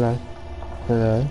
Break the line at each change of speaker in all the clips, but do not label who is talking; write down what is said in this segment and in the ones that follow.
Lên,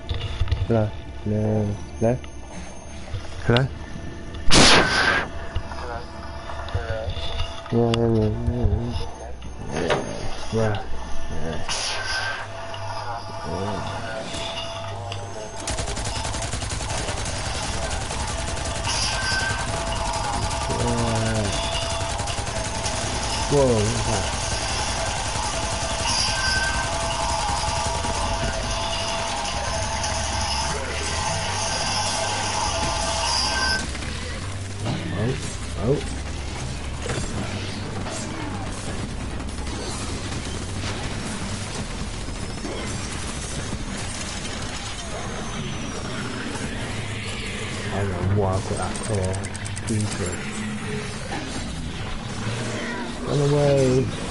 Oh. I don't know what Run away.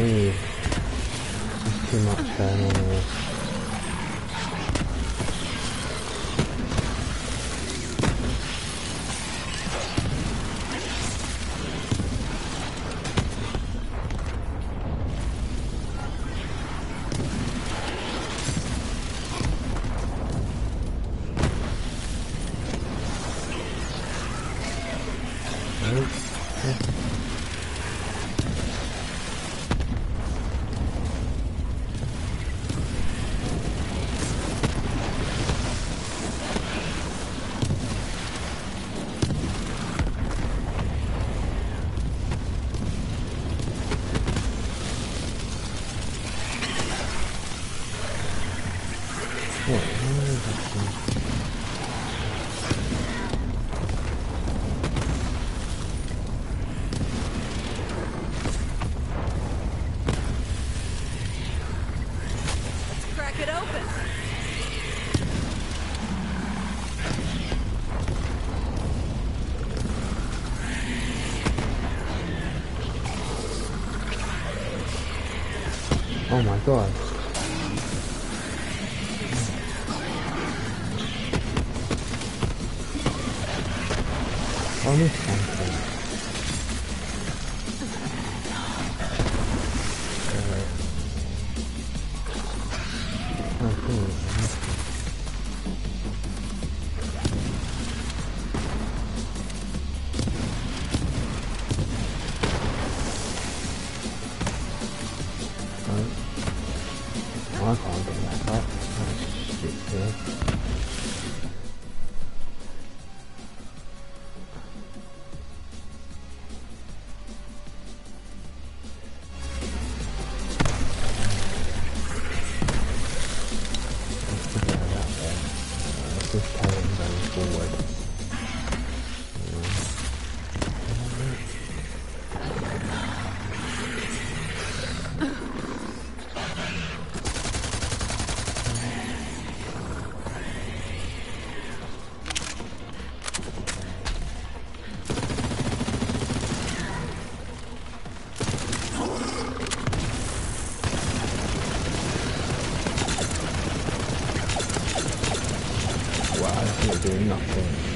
There's too much going on. con doing nothing.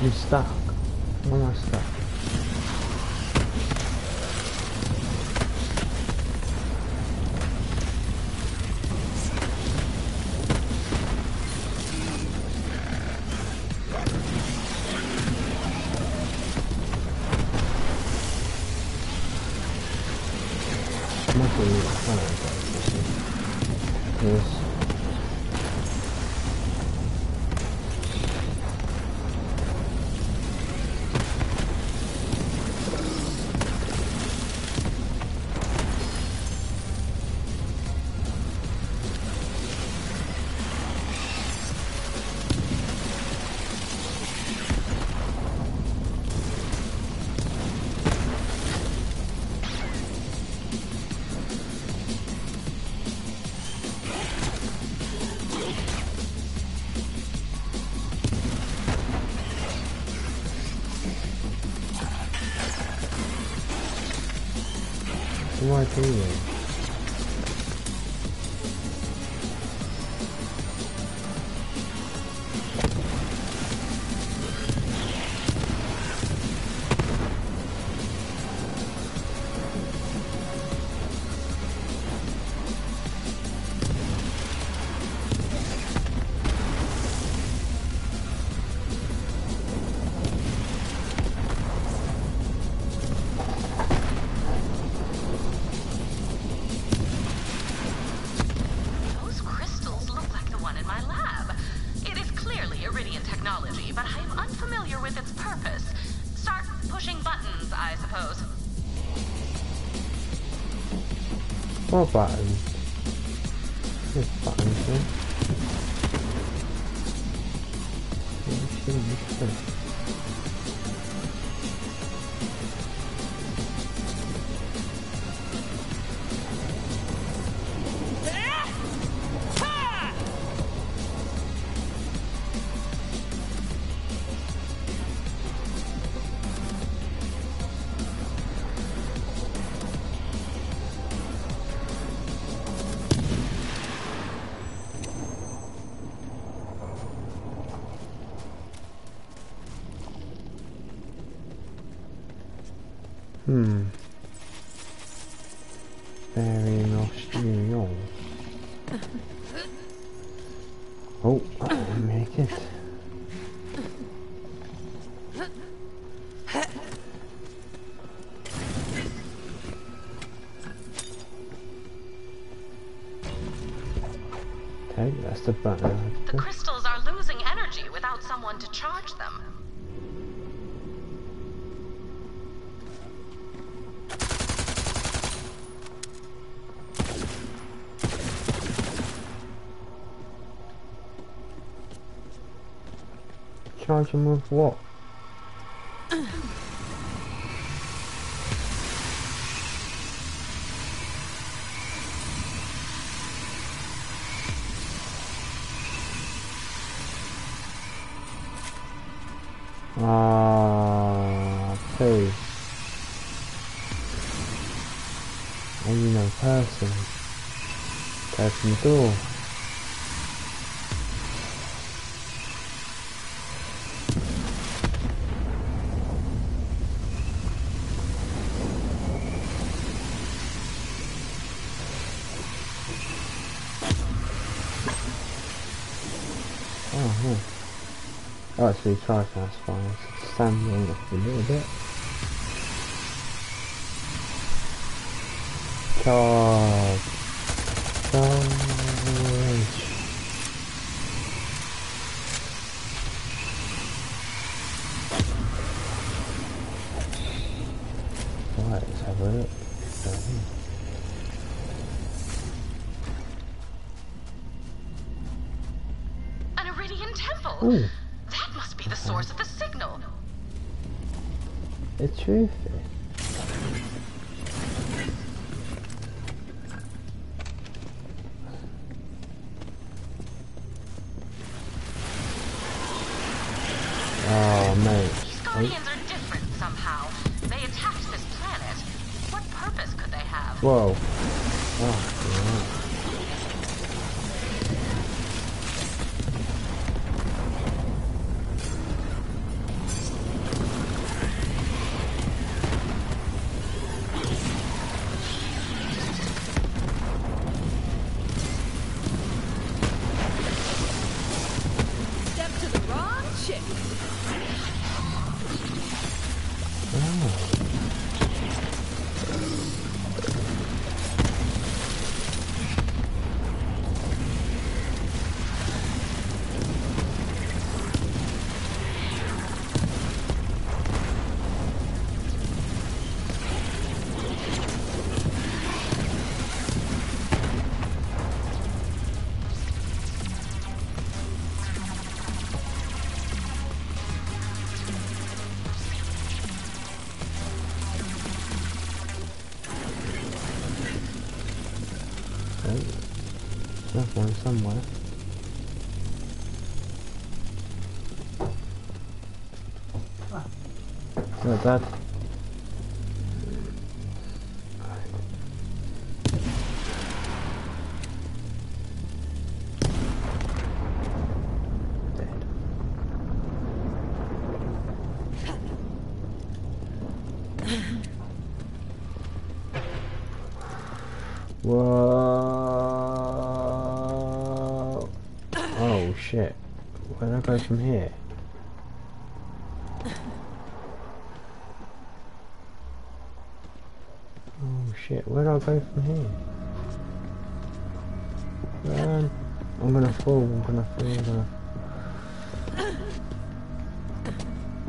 You stuck.
my
opinion. five. Hmm. Very nostril. Oh, I make it. Okay, that's the button. charging with what? Ah, poo. Only no person. Person the door. actually try fast fire, so stand a little bit. Charge. Whoa. Oh, Whoa. Oh shit. Where do I go from here? Oh shit, where do I go from here? Run. I'm gonna fall, I'm gonna fall, I'm gonna...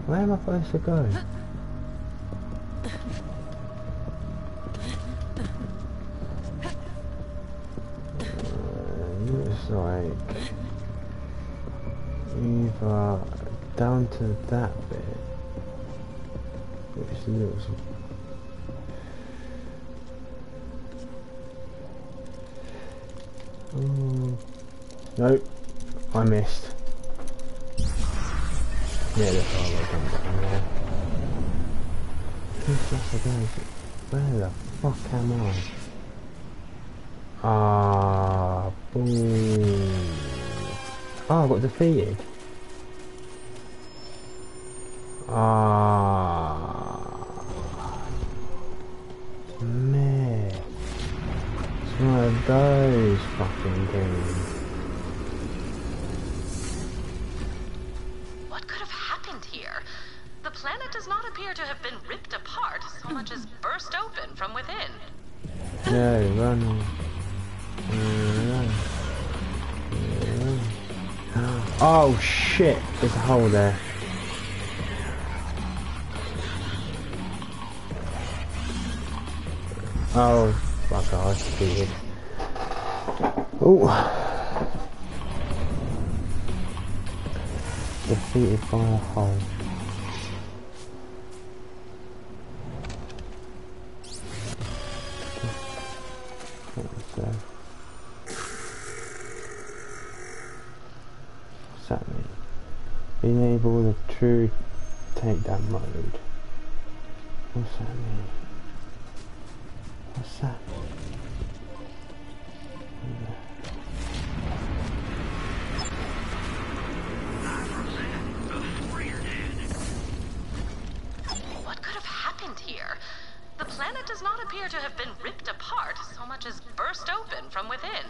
Where am I supposed to go? That bit, which looks Mm. Nope, I missed. Yeah? Where the fuck am I? Ah, boom. Oh, I got defeated. Ah. Man. It's one of those fucking games.
What could have happened here? The planet does not appear to have been ripped apart so much as burst open from within.
No, run. Run. Run. Oh shit, there's a hole there. Oh, I was defeated. Oh. Defeated by a hole.
Planet does not appear to have been ripped apart so much as burst open from within.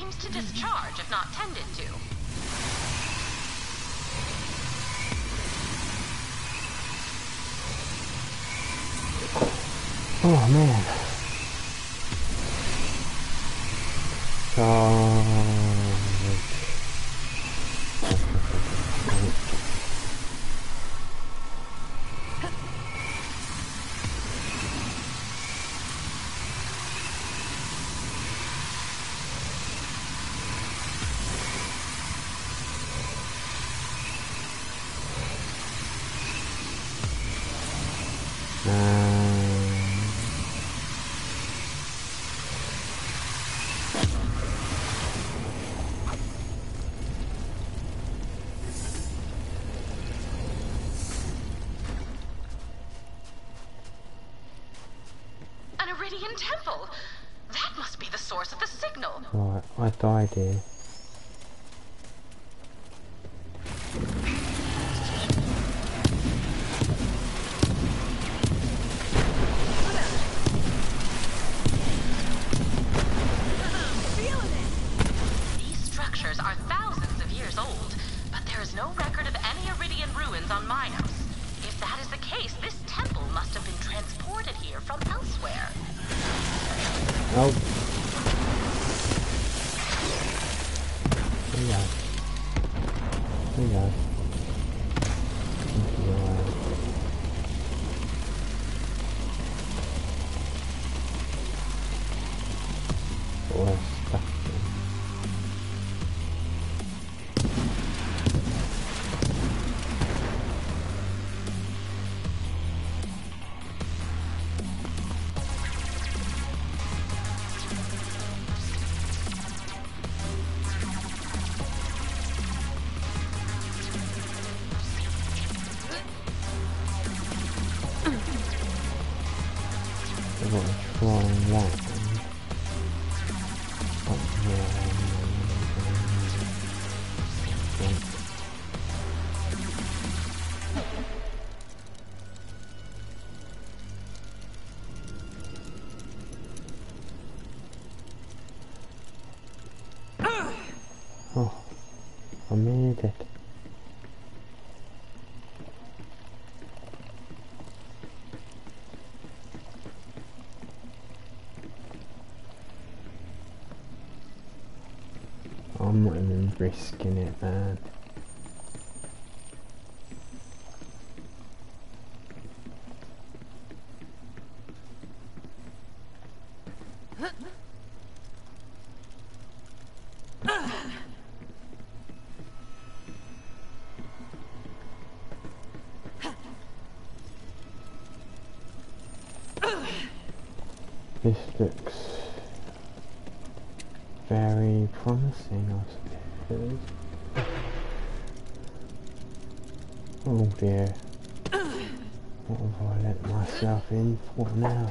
Seems to discharge if not tended to.
Oh man.
An temple! That must be the source of the signal.
right, I died here. Risking it, man. This looks very promising, I suppose. Oh dear. What have I let myself in for now?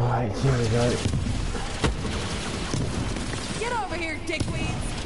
Right, here we go.
Get over here, dickweeds.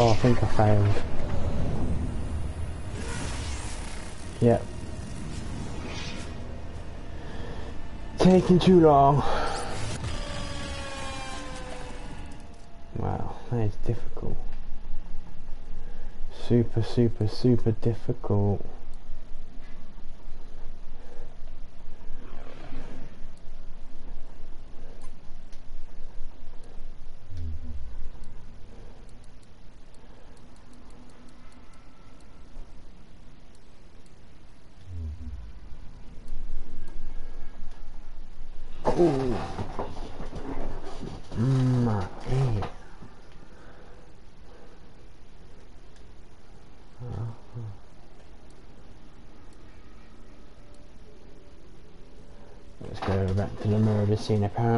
Oh, I think I failed. Yep. Taking too long. Wow, that is difficult. Super, super, super difficult. seen apparently.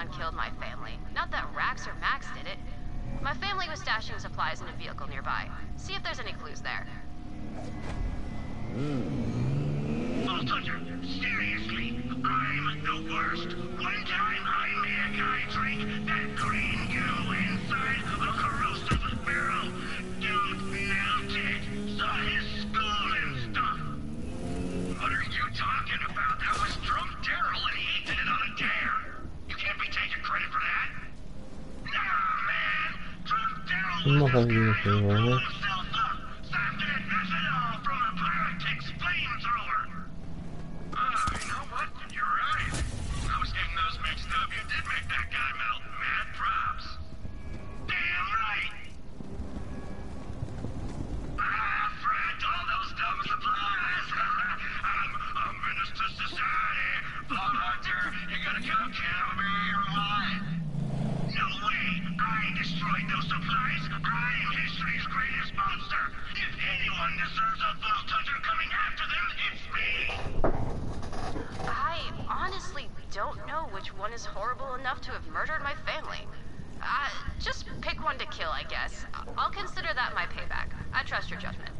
Elon killed my family. Not that Rax or Max did it. My family was stashing supplies in a vehicle nearby. See if there's any clues there.
Vault Hunter, seriously, I'm the worst. One time I made a guy drink
欢迎收看 which one is horrible enough to have murdered my family. Uh, just pick one to kill, I guess. I'll consider that my payback. I trust your judgment.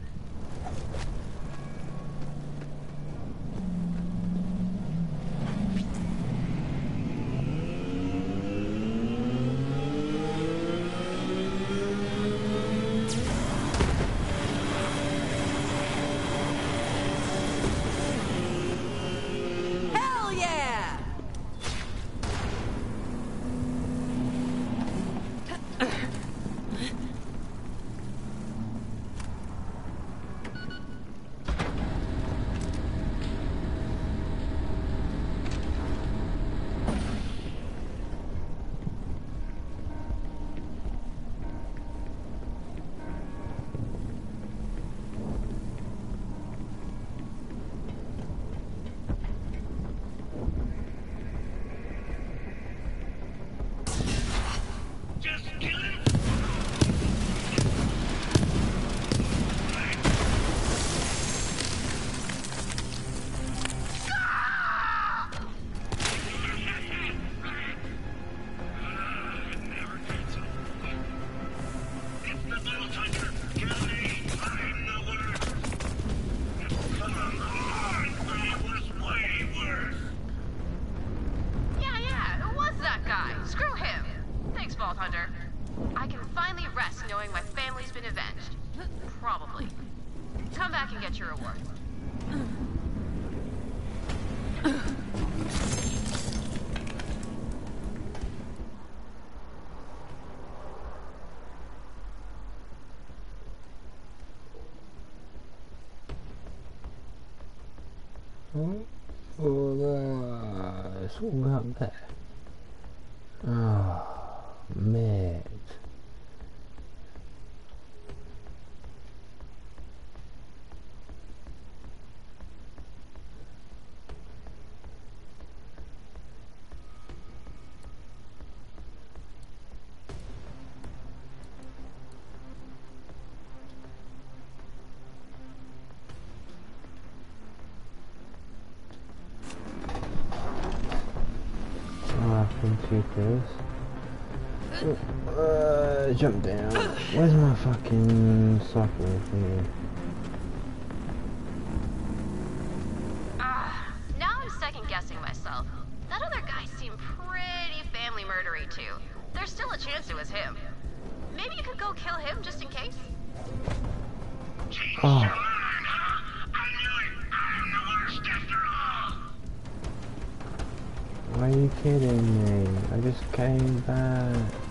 Oh, it's all I keep this. Uh, jump down. Where's my fucking cycle thingy?
Ah, now I'm second guessing myself. That other guy seemed pretty family murdery too. There's still a chance it was him. Maybe you could go kill him just in case?
Oh. Are you kidding me? I just came back.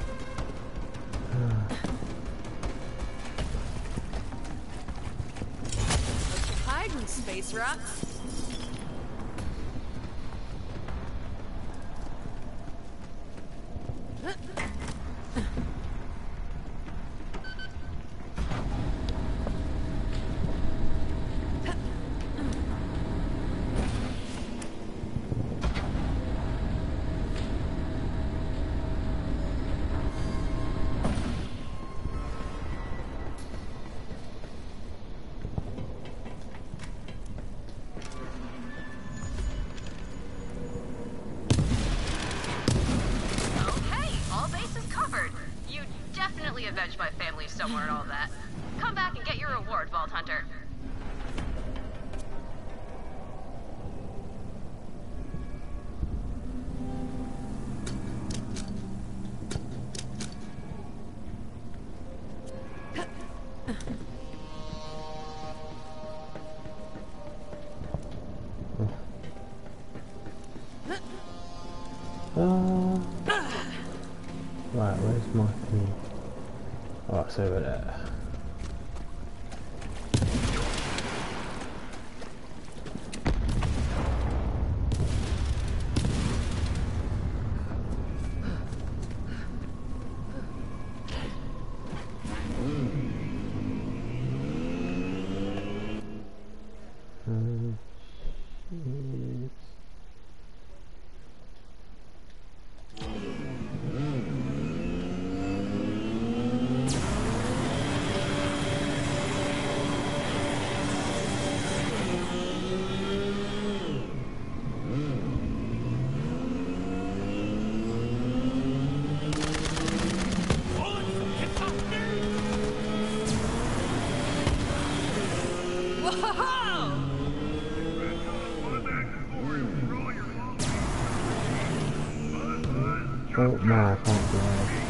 Vault Hunter.
Oh, no, I can't.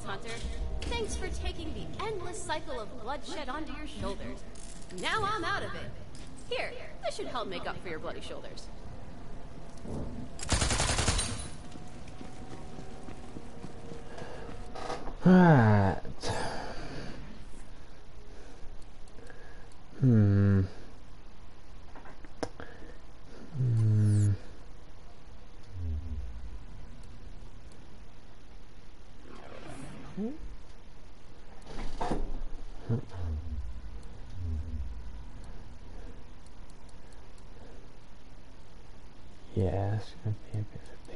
Vault Hunter. Thanks for taking the endless cycle of bloodshed onto your shoulders. Now I'm out of it. Here, this should help make up for your bloody shoulders.
Right. Hmm. Hmm. Yeah, it's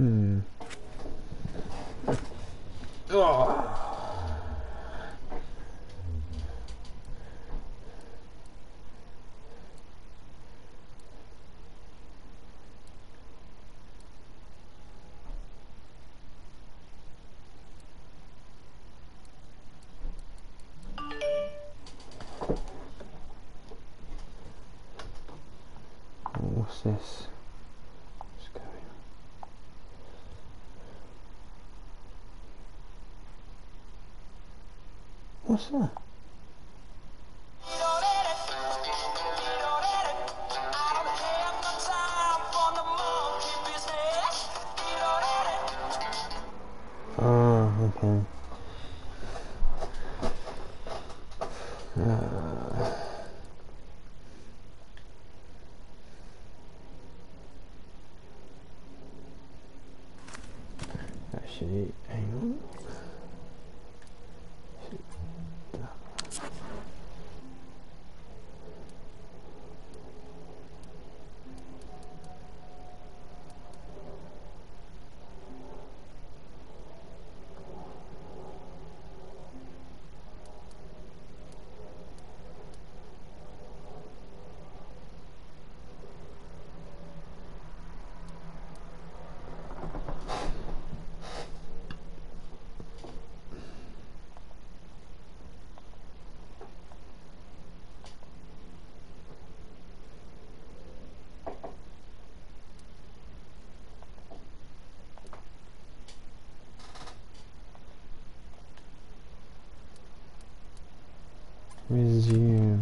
Hmm. What's this? What's going on? What's Resume.